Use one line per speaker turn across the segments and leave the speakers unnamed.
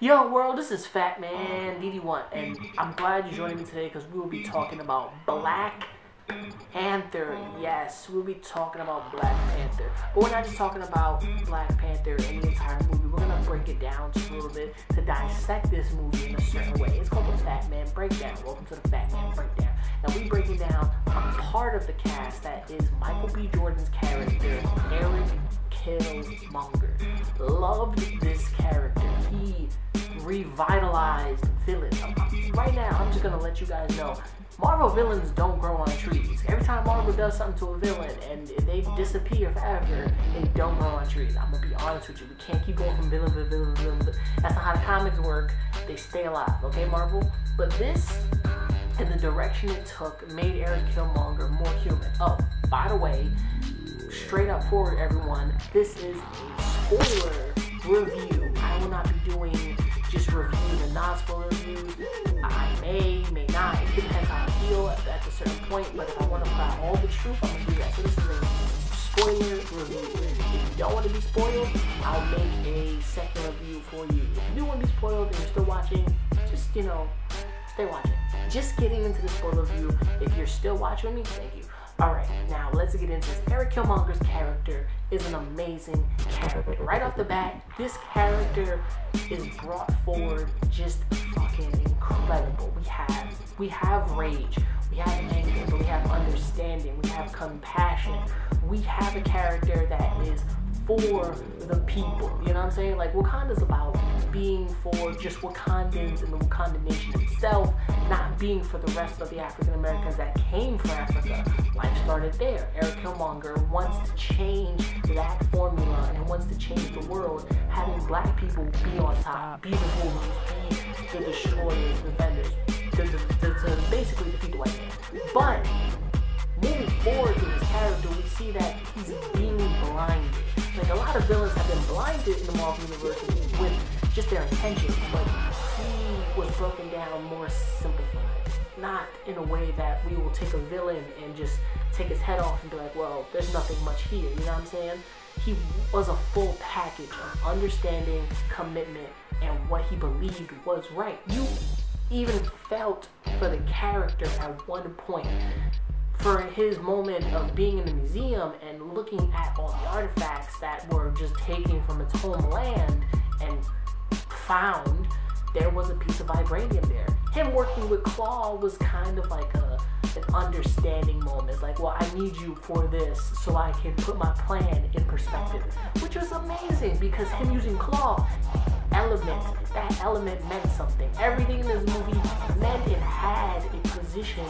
Yo world, this is Fat Man DD1 and I'm glad you're joining me today because we will be talking about Black Panther. Yes, we'll be talking about Black Panther. But we're not just talking about Black Panther and the entire movie. We're gonna break it down just a little bit to dissect this movie in a certain way. It's called the Fat Man Breakdown. Welcome to the Fat Man Breakdown. Now we're breaking down a part of the cast that is Michael B. Jordan's character, Eric Killmonger. Loved this character. He revitalized villain. Right now, I'm just gonna let you guys know. Marvel villains don't grow on trees. Every time Marvel does something to a villain and they disappear forever, they don't grow on trees. I'm gonna be honest with you. We can't keep going from villain to villain to villain. That's not how the comics work. They stay alive, okay, Marvel? But this and the direction it took made Eric Killmonger more human. Oh, by the way, straight up forward, everyone, this is a spoiler review. I will not be doing non-spoiler reviews. I may, may not. It depends how I feel at, at a certain point. But if I want to out all the truth, I'm gonna do that. So this is a spoiler review. If you don't want to be spoiled, I'll make a second review for you. If you do want to be spoiled and you're still watching, just you know, stay watching. Just getting into the spoiler review. If you're still watching me, thank you. Alright, now let's get into this. Eric Killmonger's character is an amazing character. Right off the bat, this character is brought forward just fucking incredible. We have we have rage, we have anger, but we have understanding, we have compassion. We have a character that is for the people. You know what I'm saying? Like Wakanda's about being for just Wakandans and the Wakanda nation itself, not being for the rest of the African Americans that came from Africa. Life started there. Eric Killmonger wants to change that formula and wants to change the world, having black people be on top, be the rulers, be the destroyers, the vendors, to, to, to basically defeat the white man. But moving forward with his character, we see that he's being blinded. Like a lot of villains have been blinded in the Marvel universe with just their intentions, but was broken down more simplified. Not in a way that we will take a villain and just take his head off and be like, well, there's nothing much here. You know what I'm saying? He was a full package of understanding, commitment, and what he believed was right. You even felt for the character at one point for his moment of being in the museum and looking at all the artifacts that were just taken from its homeland and found there was a piece of vibranium there. Him working with Klaue was kind of like a an understanding moment. It's like, well, I need you for this so I can put my plan in perspective. Which was amazing because him using Klaue element, that element meant something. Everything in this movie meant it had a position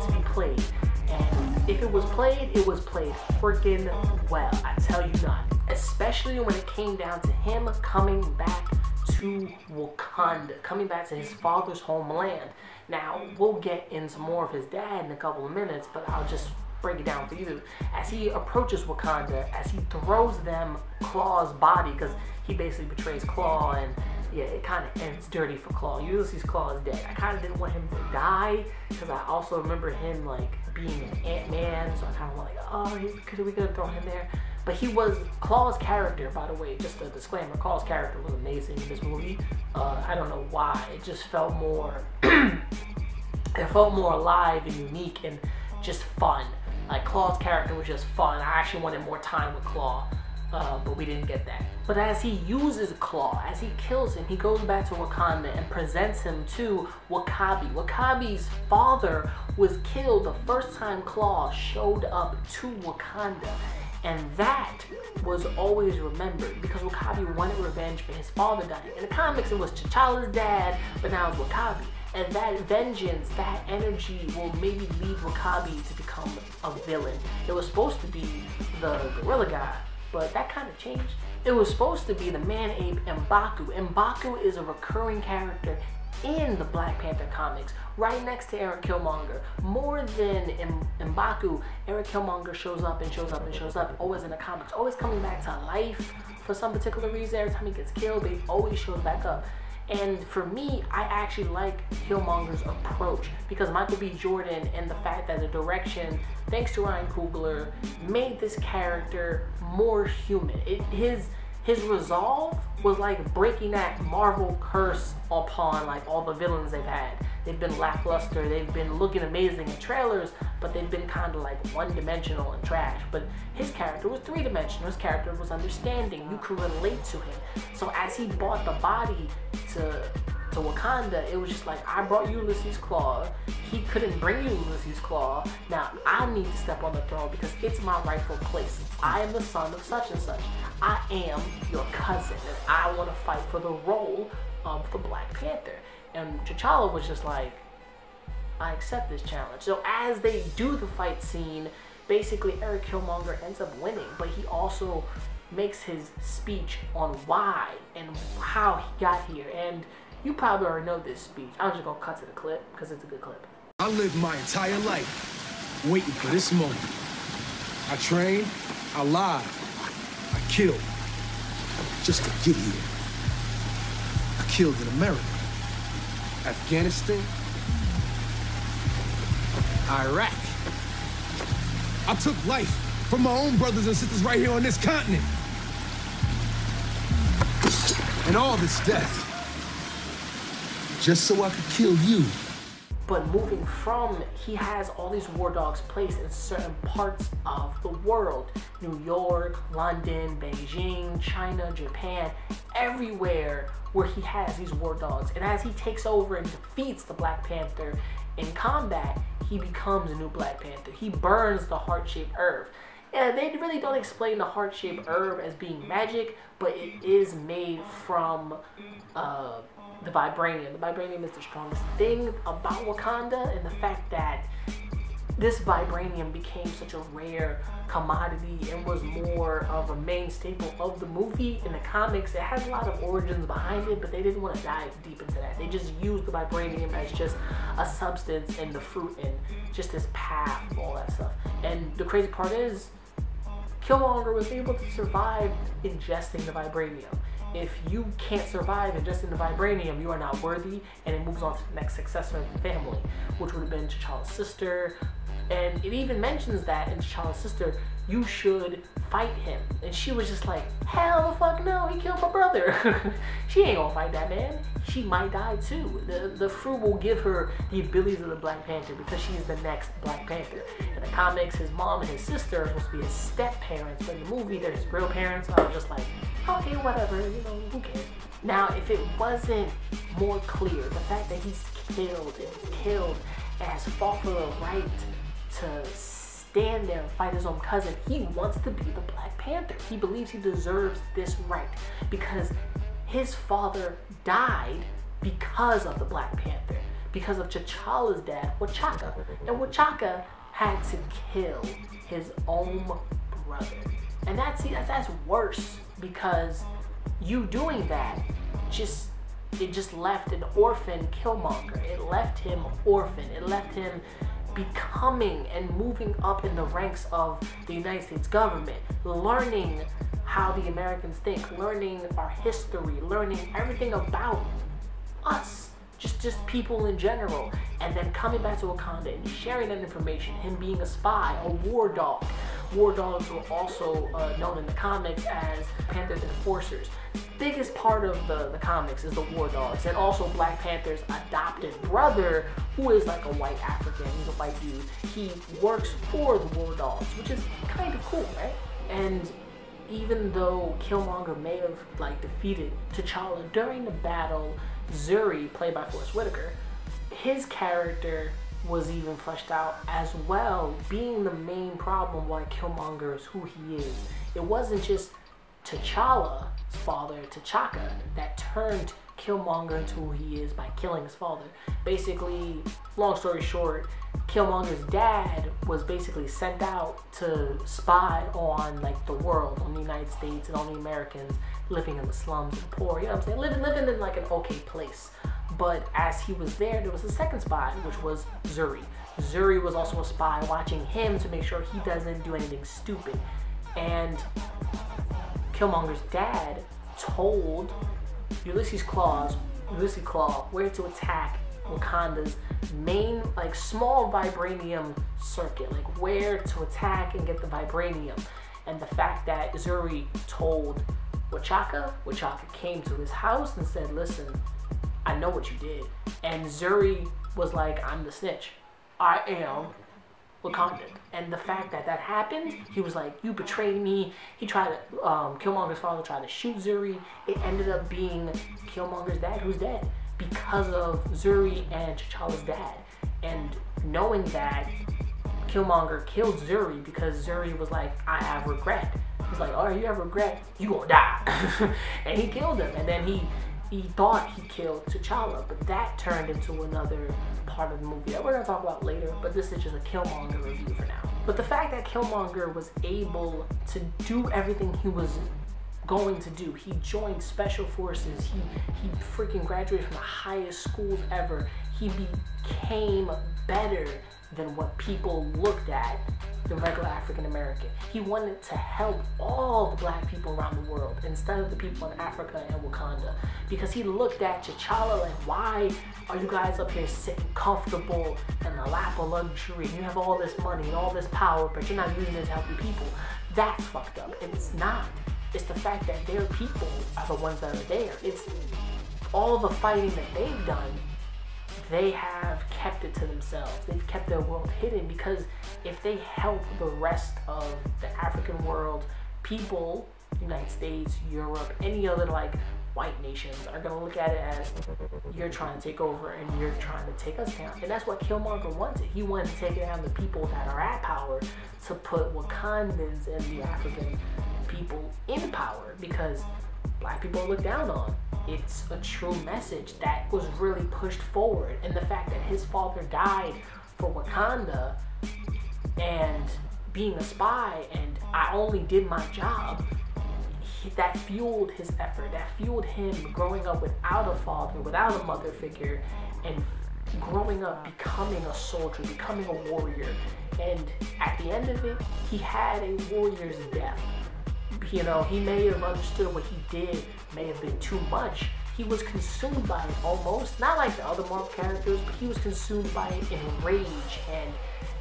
to be played. And if it was played, it was played freaking well. I tell you not. Especially when it came down to him coming back to Wakanda, coming back to his father's homeland. Now, we'll get into more of his dad in a couple of minutes, but I'll just break it down for you. As he approaches Wakanda, as he throws them Klaue's body, because he basically betrays Klaue, and yeah, it kind of ends dirty for Klaue. Ulysses Klaue is dead. I kind of didn't want him to die, because I also remember him, like, being an Ant-Man, so I kind of like, oh, could we could have thrown him there. But he was Klaue's character, by the way. Just a disclaimer: Klaue's character was amazing in this movie. Uh, I don't know why. It just felt more. it felt more alive and unique and just fun. Like Klaue's character was just fun. I actually wanted more time with Klaue, Uh, but we didn't get that. But as he uses Klaue, as he kills him, he goes back to Wakanda and presents him to W'Kabi. W'Kabi's father was killed the first time Klaue showed up to Wakanda. And that was always remembered because W'Kabi wanted revenge for his father dying. In the comics, it was T'Challa's dad, but now it's W'Kabi. And that vengeance, that energy will maybe lead W'Kabi to become a villain. It was supposed to be the gorilla guy, but that kind of changed. It was supposed to be the man-ape M'Baku. M'Baku is a recurring character in the Black Panther comics, right next to Eric Killmonger. More than in M'Baku, Eric Killmonger shows up and shows up and shows up, always in the comics, always coming back to life for some particular reason. Every time he gets killed, they always shows back up. And for me, I actually like Killmonger's approach because Michael B. Jordan and the fact that the direction, thanks to Ryan Coogler, made this character more human. It, his his resolve was like breaking that Marvel curse upon like all the villains they've had. They've been lackluster. They've been looking amazing in trailers, but they've been kind of like one-dimensional and trash. But his character was three-dimensional. His character was understanding. You could relate to him. So as he bought the body to to Wakanda, it was just like I brought you Ulysses Klaue. He couldn't bring you Ulysses Klaue. Now I need to step on the throne because it's my rightful place. I am the son of such and such. I am your cousin, and I want to fight for the role of the Black Panther. And T'Challa was just like, I accept this challenge. So as they do the fight scene, basically Eric Killmonger ends up winning, but he also makes his speech on why and how he got here. And you probably already know this speech. I'm just gonna cut to the clip because it's a good clip.
I lived my entire life waiting for this moment. I trained, I lied, I killed, just to get here. I killed in America, Afghanistan, Iraq. I took life from my own brothers and sisters right here on this continent. And all this death, just so I could kill you.
But moving from, he has all these war dogs placed in certain parts of the world New York, London, Beijing, China, Japan, everywhere where he has these war dogs. And as he takes over and defeats the Black Panther in combat, he becomes a new Black Panther. He burns the heart shaped herb. And they really don't explain the heart shaped herb as being magic, but it is made from. Uh, the vibranium. The vibranium is the strongest thing about Wakanda, and the fact that this vibranium became such a rare commodity and was more of a main staple of the movie in the comics. It has a lot of origins behind it, but they didn't want to dive deep into that. They just used the vibranium as just a substance in the fruit and just this path, all that stuff. And the crazy part is, Killmonger was able to survive ingesting the vibranium if you can't survive and just in the vibranium, you are not worthy, and it moves on to the next successor in the family, which would have been T'Challa's sister. And it even mentions that in T'Challa's sister, you should fight him. And she was just like, hell the fuck no, he killed my brother. she ain't gonna fight that man. She might die too. The, the fruit will give her the abilities of the Black Panther because she's the next Black Panther. In the comics, his mom and his sister are supposed to be his step parents, but in the movie, they're his real parents. I was just like, okay, whatever, you know, who cares? Now, if it wasn't more clear, the fact that he's killed and killed and has fought for the right to stand there and fight his own cousin, he wants to be the Black Panther. He believes he deserves this right because his father died because of the Black Panther, because of T'Challa's dad, Wachaka. And Wachaka had to kill his own brother. And that's that's worse because you doing that just it just left an orphan Killmonger. It left him orphan. It left him becoming and moving up in the ranks of the United States government, learning how the Americans think, learning our history, learning everything about us, just just people in general, and then coming back to Wakanda and sharing that information, him being a spy, a war dog, War Dogs were also uh, known in the comics as Panthers Enforcers. Biggest part of the, the comics is the War Dogs, and also Black Panther's adopted brother, who is like a white African, he's a white dude. He works for the War Dogs, which is kind of cool, right? And even though Killmonger may have like defeated T'Challa during the battle, Zuri, played by Forest Whitaker, his character was even fleshed out as well, being the main problem why Killmonger is who he is. It wasn't just T'Challa's father, T'Chaka, that turned Killmonger into who he is by killing his father. Basically, long story short, Killmonger's dad was basically sent out to spy on like the world, on the United States and on the Americans living in the slums and poor. You know what I'm saying? Living living in like an okay place. But as he was there, there was a second spy, which was Zuri. Zuri was also a spy watching him to make sure he doesn't do anything stupid. And Killmonger's dad told Ulysses Klaue, Ulysses Klaue where to attack Wakanda's main, like small vibranium circuit, like where to attack and get the vibranium. And the fact that Zuri told Wachaka. Wachaka came to his house and said, "Listen, I know what you did." And Zuri was like, "I'm the snitch. I am Wakandan." And the fact that that happened, he was like, "You betrayed me." He tried to um, Killmonger's father tried to shoot Zuri. It ended up being Killmonger's dad who's dead because of Zuri and T'Challa's dad. And knowing that Killmonger killed Zuri because Zuri was like, I have regret. He's like, oh, you have regret, you gonna die. and he killed him. And then he he thought he killed T'Challa, but that turned into another part of the movie that we're gonna talk about later. But this is just a Killmonger review for now. But the fact that Killmonger was able to do everything he was going to do. He joined special forces. He he freaking graduated from the highest schools ever. He became better than what people looked at the regular African American. He wanted to help all the black people around the world instead of the people in Africa and Wakanda. Because he looked at T'Challa like, why are you guys up here sitting comfortable in the lap of luxury? You have all this money and all this power, but you're not using it to help your people. That's fucked up. And it's not. It's the fact that their people are the ones that are there. It's all the fighting that they've done they have kept it to themselves. They've kept their world hidden because if they help the rest of the African world, people, United States, Europe, any other like white nations are gonna look at it as you're trying to take over and you're trying to take us down. And that's what Killmonger wanted. He wanted to take down the people that are at power to put Wakandans and the African people in power because black people are looked down on it's a true message that was really pushed forward. And the fact that his father died for Wakanda and being a spy and I only did my job, he, that fueled his effort. That fueled him growing up without a father, without a mother figure, and growing up becoming a soldier, becoming a warrior. And at the end of it, he had a warrior's death you know, he may have understood what he did may have been too much. He was consumed by it almost, not like the other Marvel characters, but he was consumed by it in rage and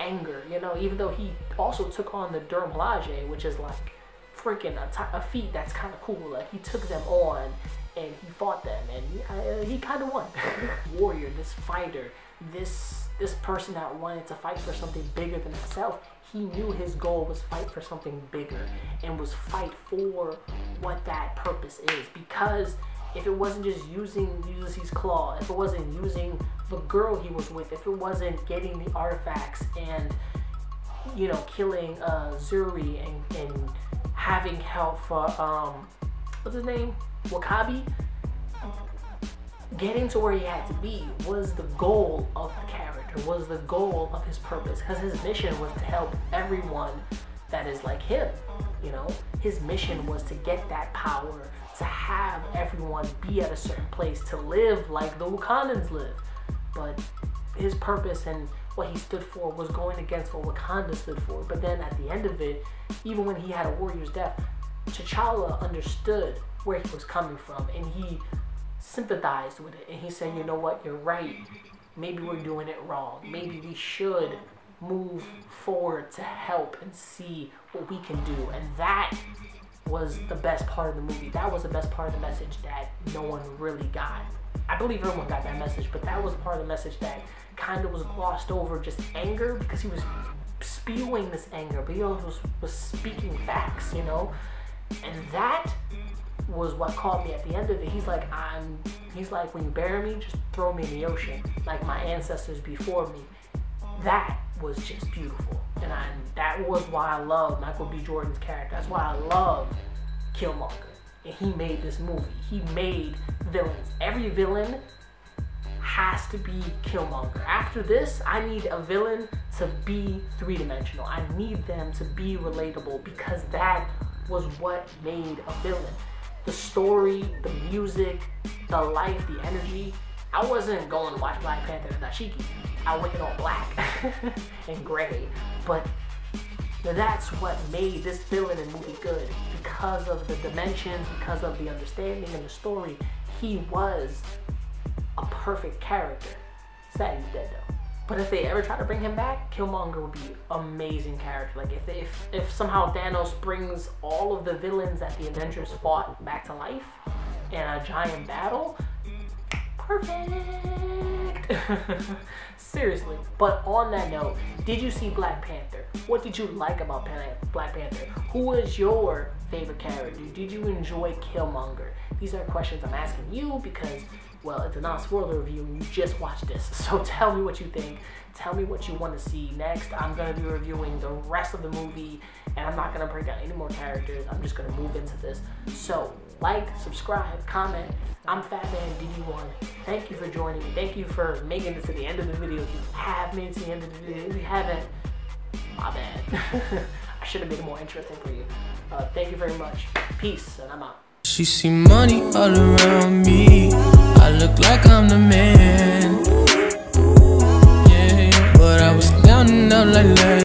anger, you know, even though he also took on the Dora Milaje, which is like freaking a, a feat that's kind of cool. Like he took them on and he fought them and he, uh, he kind of won. Warrior, this fighter, this this person that wanted to fight for something bigger than himself, he knew his goal was fight for something bigger and was fight for what that purpose is. Because if it wasn't just using Ulysses Klaue, if it wasn't using the girl he was with, if it wasn't getting the artifacts and you know killing uh, Zuri and, and having help for um what's his name W'Kabi, getting to where he had to be was the goal of the character was the goal of his purpose because his mission was to help everyone that is like him. You know, his mission was to get that power, to have everyone be at a certain place, to live like the Wakandans live. But his purpose and what he stood for was going against what Wakanda stood for. But then at the end of it, even when he had a warrior's death, T'Challa understood where he was coming from and he sympathized with it. And he said, you know what, you're right maybe we're doing it wrong. Maybe we should move forward to help and see what we can do. And that was the best part of the movie. That was the best part of the message that no one really got. I believe everyone got that message, but that was part of the message that kind of was glossed over just anger because he was spewing this anger, but he also was, was speaking facts, you know? And that was what caught me at the end of it. He's like, I'm, he's like, when you bury me, just throw me in the ocean, like my ancestors before me. That was just beautiful. And I, that was why I love Michael B. Jordan's character. That's why I love Killmonger. And he made this movie. He made villains. Every villain has to be Killmonger. After this, I need a villain to be three dimensional. I need them to be relatable because that was what made a villain the story, the music, the life, the energy. I wasn't going to watch Black Panther and Dashiki. I went in all black and gray. But that's what made this villain and movie good. Because of the dimensions, because of the understanding and the story, he was a perfect character. Sad he's dead though. But if they ever try to bring him back, Killmonger would be amazing character. Like if if if somehow Thanos brings all of the villains that the Avengers fought back to life in a giant battle, perfect. Seriously. But on that note, did you see Black Panther? What did you like about Black Panther? Who was your favorite character? Did you enjoy Killmonger? These are questions I'm asking you because, well, it's a non-spoiler review and you just watched this. So tell me what you think. Tell me what you want to see next. I'm going to be reviewing the rest of the movie and I'm not going to break down any more characters. I'm just going to move into this. So like, subscribe, comment. I'm Fatman DD1. Thank you for joining. Thank you for making it to the end of the video. If you have made it to the end of the video, if you haven't, my bad. I should have made it more interesting for you. Uh, thank you very much. Peace, and I'm out.
She see money all around me. I look like I'm the man. Yeah, but I was and out like.